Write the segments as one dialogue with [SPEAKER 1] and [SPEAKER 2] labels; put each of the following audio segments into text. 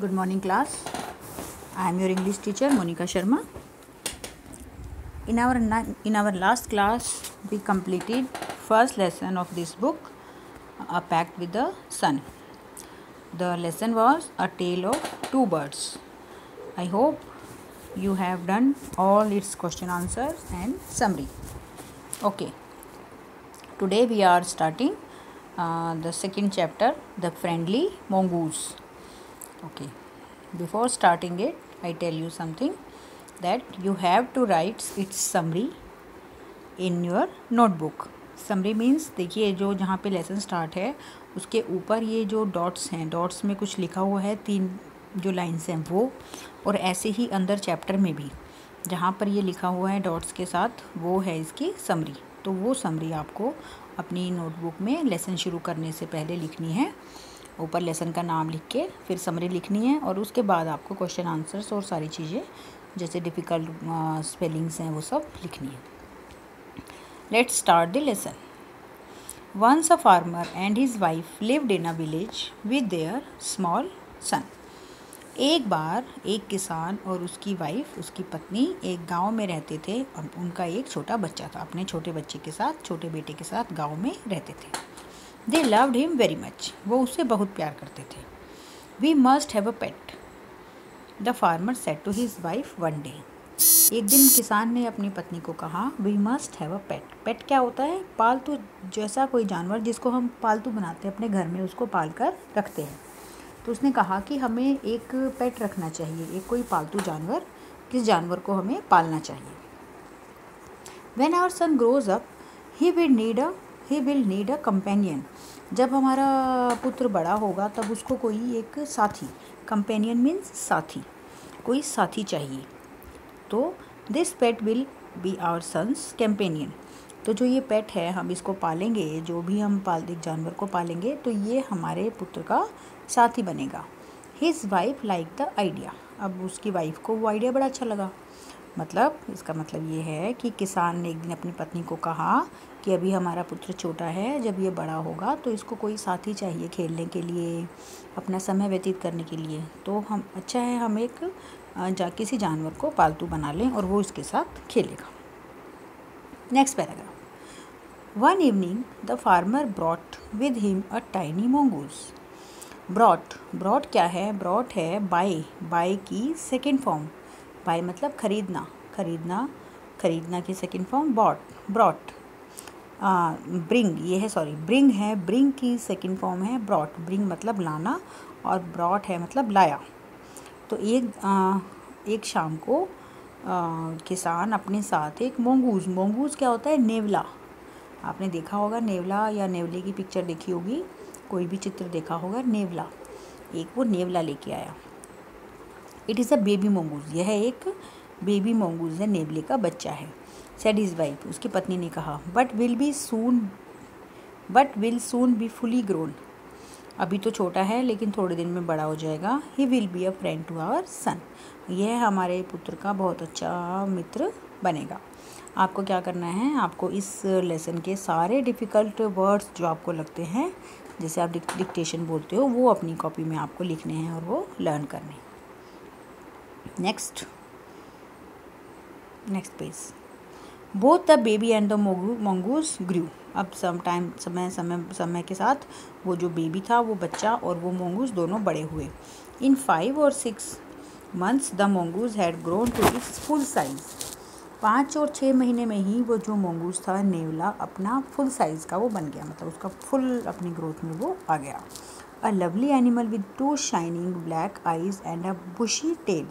[SPEAKER 1] Good morning, class. I am your English teacher, Monica Sharma. In our in our last class, we completed first lesson of this book, A Pact with the Sun. The lesson was a tale of two birds. I hope you have done all its question answers and summary. Okay. Today we are starting uh, the second chapter, The Friendly Mongoose. Okay. Before starting it, I tell you something that you have to write its summary in your notebook. Summary means देखिए जो जहाँ पे lesson start है उसके ऊपर ये जो dots हैं डॉट्स में कुछ लिखा हुआ है तीन जो लाइन्स हैं वो और ऐसे ही अंदर चैप्टर में भी जहाँ पर ये लिखा हुआ है डॉट्स के साथ वो है इसकी समरी तो वो समरी आपको अपनी नोटबुक में लेसन शुरू करने से पहले लिखनी है ऊपर लेसन का नाम लिख के फिर समरी लिखनी है और उसके बाद आपको क्वेश्चन आंसर्स और सारी चीज़ें, जैसे डिफ़िकल्ट स्पेलिंग्स हैं वो सब लिखनी है। Let's start the lesson once a farmer and his wife lived in a village with their small son एक बार एक किसान और उसकी वाइफ उसकी पत्नी एक गाँव में रहते थे। और उनका एक छोटा बच्चा था। अपने छोटे बच्चे के साथ, छोटे बेटे के साथ गाँव में रहते थे। They loved him very much वो उससे बहुत प्यार करते थे। We must have a pet the farmer said to his wife one day एक दिन किसान ने अपनी पत्नी को कहा we must have a pet pet क्या होता है? पालतू जैसा कोई जानवर जिसको हम पालतू बनाते हैं, अपने घर में उसको पाल कर रखते हैं। तो उसने कहा कि हमें एक पेट रखना चाहिए, एक कोई पालतू जानवर, किस जानवर को हमें पालना चाहिए। When our son grows up he will need a he will need a companion जब हमारा पुत्र बड़ा होगा, तब उसको कोई एक साथी। कंपेनियन मीन्स साथी। कोई साथी चाहिए। तो this pet will be our son's companion तो जो ये पेट है, हम इसको पालेंगे। जो भी हम पाल जानवर को पालेंगे तो ये हमारे पुत्र का साथी बनेगा। His wife like the idea अब उसकी वाइफ को वो आइडिया बड़ा अच्छा लगा। मतलब इसका मतलब ये है कि किसान ने एक दिन अपनी पत्नी को कहा कि अभी हमारा पुत्र छोटा है, जब ये बड़ा होगा तो इसको कोई साथी चाहिए खेलने के लिए, अपना समय व्यतीत करने के लिए। तो हम अच्छा है हम एक जा किसी जानवर को पालतू बना लें और वो इसके साथ खेलेगा। Next paragraph one evening the farmer brought with him a tiny mongoose brought brought क्या है? ब्रॉट है बाय बाय की सेकेंड फॉर्म बाय मतलब खरीदना खरीदना खरीदना की second form bought brought bring ये है सॉरी ब्रिंग है ब्रिंग की सेकेंड फॉर्म है ब्रॉट ब्रिंग मतलब लाना और ब्रॉट है मतलब लाया. तो एक आ, एक शाम को आ, किसान अपने साथ एक मोंगूज मोंगूज क्या होता है? नेवला. आपने देखा होगा नेवला या नेवले की पिक्चर देखी होगी? कोई भी चित्र देखा होगा नेवला. एक वो नेवला लेके आया. It is a baby mongoose यह एक बेबी मोंगूज है नेवले का बच्चा है। सेड इज़ वाइफ उसकी पत्नी ने कहा but will be soon but will soon be fully grown अभी तो छोटा है, लेकिन थोड़े दिन में बड़ा हो जाएगा। He will be a friend to our son यह हमारे पुत्र का बहुत अच्छा मित्र बनेगा। आपको क्या करना है? आपको इस लेसन के सारे डिफ़िकल्ट वर्ड्स जो आपको लगते हैं, जैसे आप डिक्टेशन बोलते हो, वो अपनी कॉपी में आपको लिखने हैं और वो लर्न करने next next page both the baby and the mongoose grew अब सम टाइम समय समय समय के साथ वो जो बेबी था, वो बच्चा और वो मोंगूस दोनों बड़े हुए। इन फाइव और six months the mongoose had grown to its full size पाँच और छः महीने में ही वो जो मोंगूस था, नेवला, अपना फुल साइज़ का वो बन गया। मतलब उसका फुल अपनी ग्रोथ में वो आ गया। A lovely animal with two shining black eyes and a bushy tail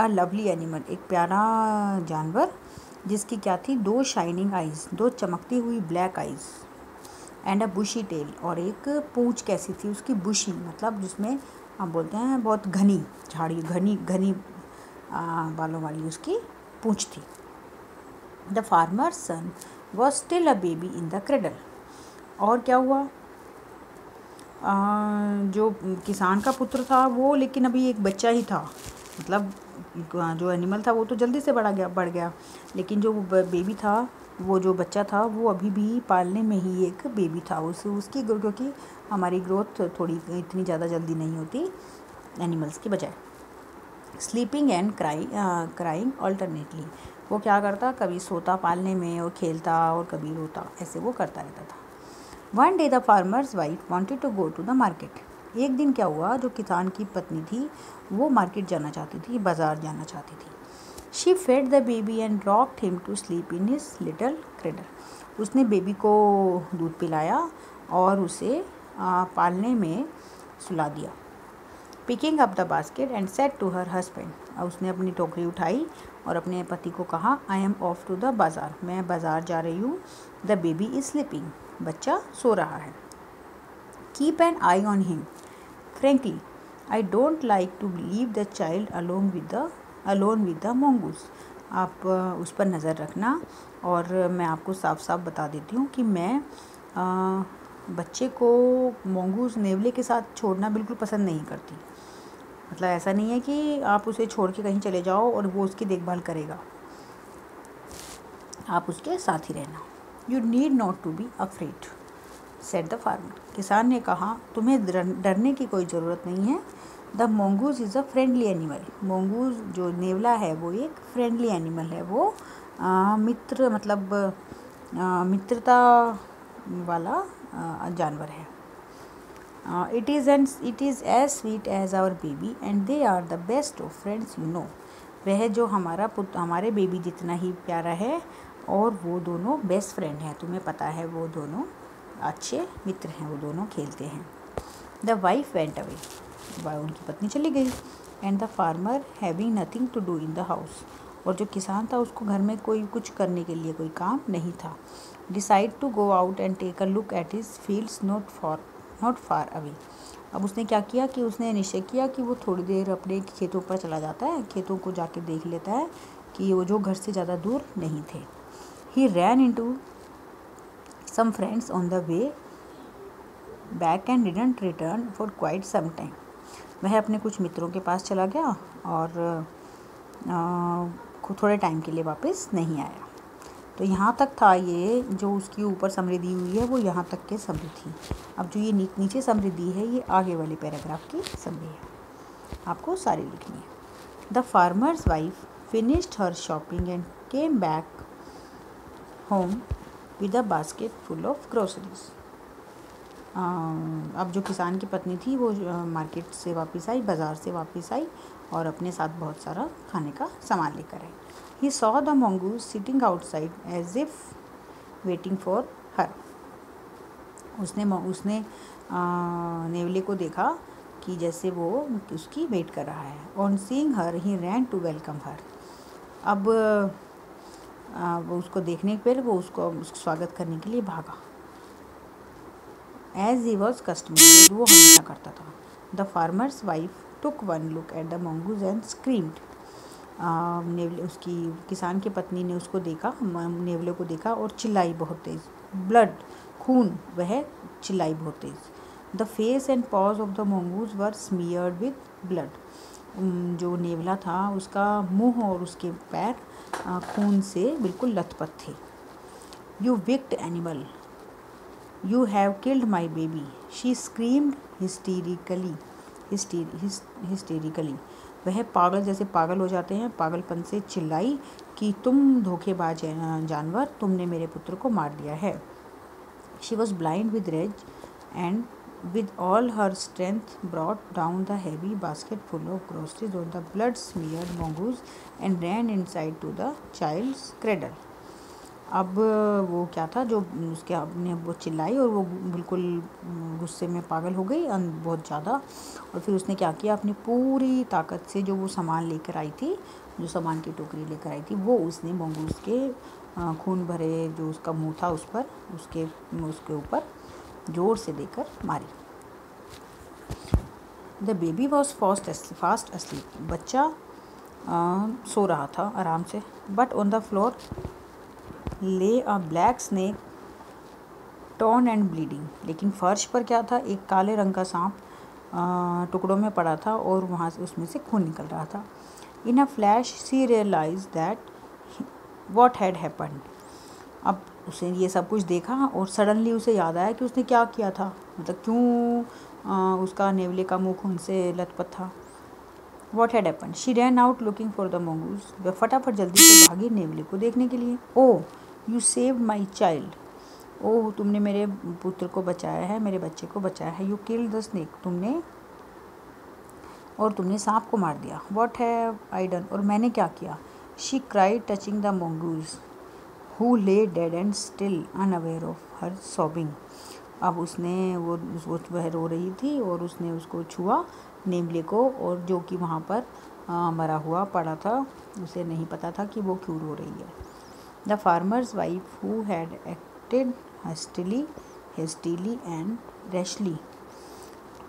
[SPEAKER 1] a lovely animal एक प्यारा जानवर जिसकी क्या थी? दो शाइनिंग आइज़ दो चमकती हुई black eyes and a bushy tail और एक पूँछ कैसी थी उसकी? बुशी मतलब जिसमें हम बोलते हैं बहुत घनी झाड़ी घनी घनी बालों वाली उसकी पूँछ थी। The farmer son was still a baby in the cradle और क्या हुआ? आ, जो किसान का पुत्र था वो लेकिन अभी एक बच्चा ही था मतलब जो एनिमल था, वो तो जल्दी से बढ़ा गया, बढ़ गया। लेकिन जो बेबी था, वो जो बच्चा था, वो अभी भी पालने में ही एक बेबी था। उस, उसकी क्योंकि हमारी ग्रोथ थोड़ी, इतनी ज़्यादा जल्दी नहीं होती एनिमल्स के बजाय। Sleeping and cry crying alternately वो क्या करता, कभी सोता पालने में और खेलता और कभी रोता, ऐसे वो करता रहता था। One day the farmer's wife wanted to go to the market एक दिन क्या हुआ, जो किसान की पत्नी थी, वो मार्केट जाना चाहती थी, बाज़ार जाना चाहती थी। She fed the baby and rocked him to sleep in his little cradle उसने बेबी को दूध पिलाया और उसे पालने में सुला दिया। Picking up the basket and said to her husband उसने अपनी टोकरी उठाई और अपने पति को कहा I am off to the bazaar मैं बाज़ार जा रही हूँ. द बेबी इज़ स्लीपिंग बच्चा सो रहा है. Keep an eye on him frankly I don't like to leave the child alone with the alone with the mongoose आप उस पर नज़र रखना और मैं आपको साफ़ साफ़ बता देती हूँ कि मैं आ, बच्चे को मोंगूस नेवले के साथ छोड़ना बिल्कुल पसंद नहीं करती। मतलब ऐसा नहीं है कि आप उसे छोड़ के कहीं चले जाओ और वो उसकी देखभाल करेगा। आप उसके साथ ही रहना। You need not to be afraid said the farmer किसान ने कहा तुम्हें डरने की कोई ज़रूरत नहीं है। The mongoose is a friendly animal mongoose जो नेवला है वो एक फ्रेंडली एनिमल है। वो आ, मित्र मतलब आ, मित्रता वाला आ, जानवर है। It is and it is as sweet as our baby and they are the best of friends you know वह जो हमारा पुत्र हमारे बेबी जितना ही प्यारा है और वो दोनों बेस्ट फ्रेंड हैं तुम्हें पता है वो दोनों। अच्छे मित्र हैं वो दोनों खेलते हैं। द वाइफ वेंट अवे उनकी पत्नी चली गई। And the farmer having nothing to do in the house और जो किसान था उसको घर में कोई कुछ करने के लिए कोई काम नहीं था। Decide to go out and take a look at his fields not for not far away अब उसने क्या किया कि उसने निश्चय किया कि वो थोड़ी देर अपने खेतों पर चला जाता है। खेतों को जाके देख लेता है कि वो जो घर से ज़्यादा दूर नहीं थे। He ran into some friends on the way back and didn't return for quite some time वह अपने कुछ मित्रों के पास चला गया और आ, थोड़े टाइम के लिए वापस नहीं आया। तो यहाँ तक था ये जो उसकी ऊपर समृद्धि हुई है वो यहाँ तक के समृद्धि थी। अब जो ये नीचे समृद्धि है ये आगे वाले पैराग्राफ की समृद्धि है। आपको सारी लिखनी है। The farmer's wife finished her shopping and came back home with a basket full of groceries अब जो किसान की पत्नी थी, वो मार्केट से वापस आई, बाज़ार से वापस आई और अपने साथ बहुत सारा खाने का सामान लेकर आई। He saw the mongoose sitting outside as if waiting for her उसने उसने नेवले को देखा कि जैसे वो उसकी वेट कर रहा है। On seeing her he ran to welcome her अब वो उसको देखने के पहले वो उसको स्वागत करने के लिए भागा। एज ही वॉज़ कस्टमर वो हमेशा करता था। The farmer's wife took one look at the mongoose and screamed नेवले, उसकी किसान की पत्नी ने उसको देखा नेवले को देखा और चिल्लाई बहुत तेज़। ब्लड खून, वह चिल्लाई बहुत तेज़। The face and paws of the mongoose were smeared with blood जो नेवला था, उसका मुँह और उसके पैर खून से बिल्कुल लथपथ थे। You wicked animal you have killed my baby she screamed hysterically hysterically वह पागल जैसे पागल हो जाते हैं, पागलपन से चिल्लाई कि तुम धोखेबाज जानवर, तुमने मेरे पुत्र को मार दिया है। She was blind with rage and all her strength brought down the heavy basket full of groceries on the blood smeared mongoose and ran inside to the child's cradle अब वो क्या था जो उसके अपने वो चिल्लाई और वो बिल्कुल गुस्से में पागल हो गई बहुत ज़्यादा। और फिर उसने क्या किया, अपनी पूरी ताकत से जो वो सामान लेकर आई थी, जो सामान की टोकरी लेकर आई थी, वो उसने मंगूस के खून भरे जो उसका मुँह था उस पर, उसके उसके ऊपर ज़ोर से देकर मारी। The baby was fast fast asleep बच्चा आ, सो रहा था आराम से but on the floor lay a black snake torn and bleeding लेकिन फर्श पर क्या था? एक काले रंग का सांप टुकड़ों में पड़ा था और वहाँ से उसमें से खून निकल रहा था। In a flash she realised that what had happened अब उसे ये सब कुछ देखा और सडनली उसे याद आया कि उसने क्या किया था। मतलब क्यों उसका नेवले का मुँह खून से लथपथ था। What had happened she ran out looking for the mongoose वह फटाफट जल्दी से भागी नेवले को देखने के लिए। Oh you save my child oh तुमने मेरे पुत्र को बचाया है, मेरे बच्चे को बचाया है। यू किल द स्नेक तुमने और तुमने सांप को मार दिया। वॉट है आई डन और मैंने क्या किया? She cry touching the mongoose who lay dead and still unaware of her sobbing अब उसने वो वह रो रही थी और उसने उसको छुआ नेमले को और जो कि वहाँ पर मरा हुआ पड़ा था, उसे नहीं पता था कि वो क्यों रो रही है। The farmer's wife who had acted hastily hastily and rashly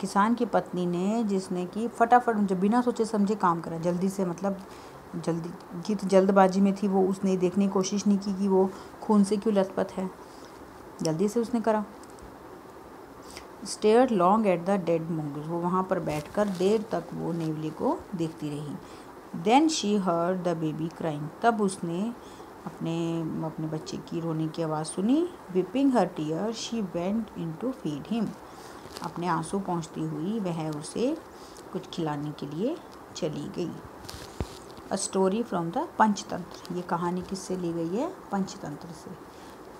[SPEAKER 1] किसान की पत्नी ने जिसने कि फटाफट, जब बिना सोचे समझे काम करा, जल्दी से मतलब जल्दी जित जल्दबाजी में थी, वो उसने देखने की कोशिश नहीं की कि वो खून से क्यों लथपथ है। जल्दी से उसने करा। Stare long at the dead mongoose वो वहाँ पर बैठकर देर तक वो नेवली को देखती रही। Then she heard the baby crying तब उसने अपने अपने बच्चे की रोने की आवाज़ सुनी। Wiping her tear she went in to feed him अपने आँसू पहुँचती हुई वह उसे कुछ खिलाने के लिए चली गई। A story from the Panchatantra ये कहानी किससे ली गई है? पंचतंत्र से।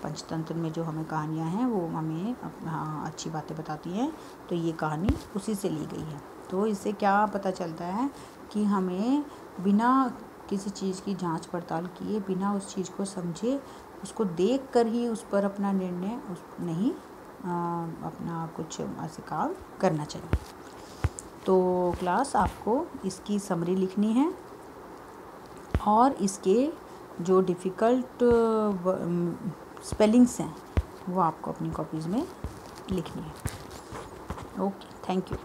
[SPEAKER 1] पंचतंत्र में जो हमें कहानियाँ हैं वो हमें हाँ अच्छी बातें बताती हैं। तो ये कहानी उसी से ली गई है। तो इससे क्या पता चलता है कि हमें बिना किसी चीज़ की जाँच पड़ताल किए बिना उस चीज़ को समझे उसको देख कर ही उस पर अपना निर्णय उस नहीं आ, अपना कुछ ऐसे काम करना चाहिए। तो क्लास आपको इसकी समरी लिखनी है। और इसके जो डिफ़िकल्ट स्पेलिंग्स हैं, वो आपको अपनी कॉपीज़ में लिखनी है। Okay thank you